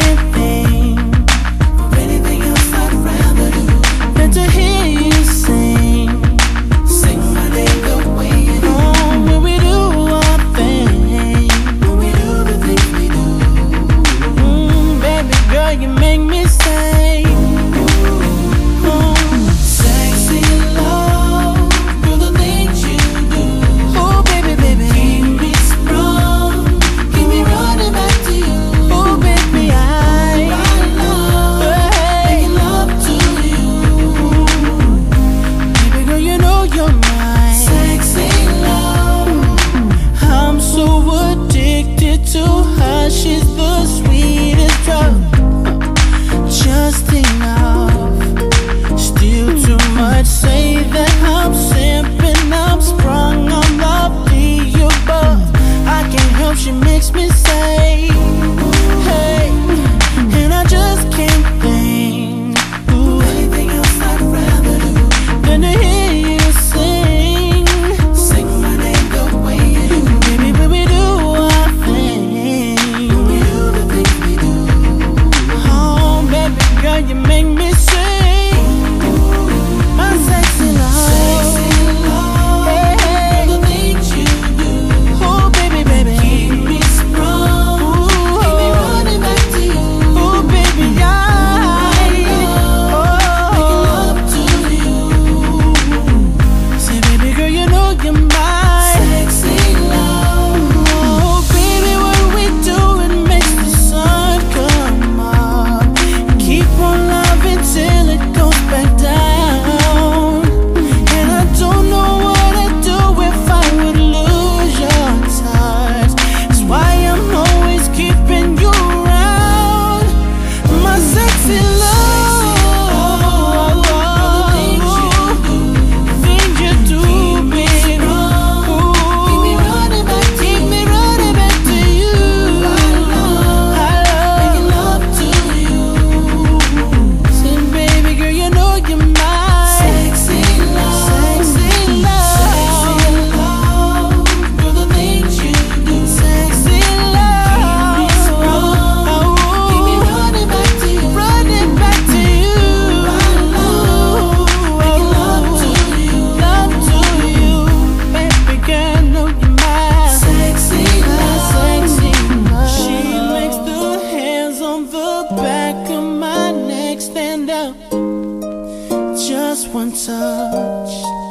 can't to her. She's the sweetest drug. My neck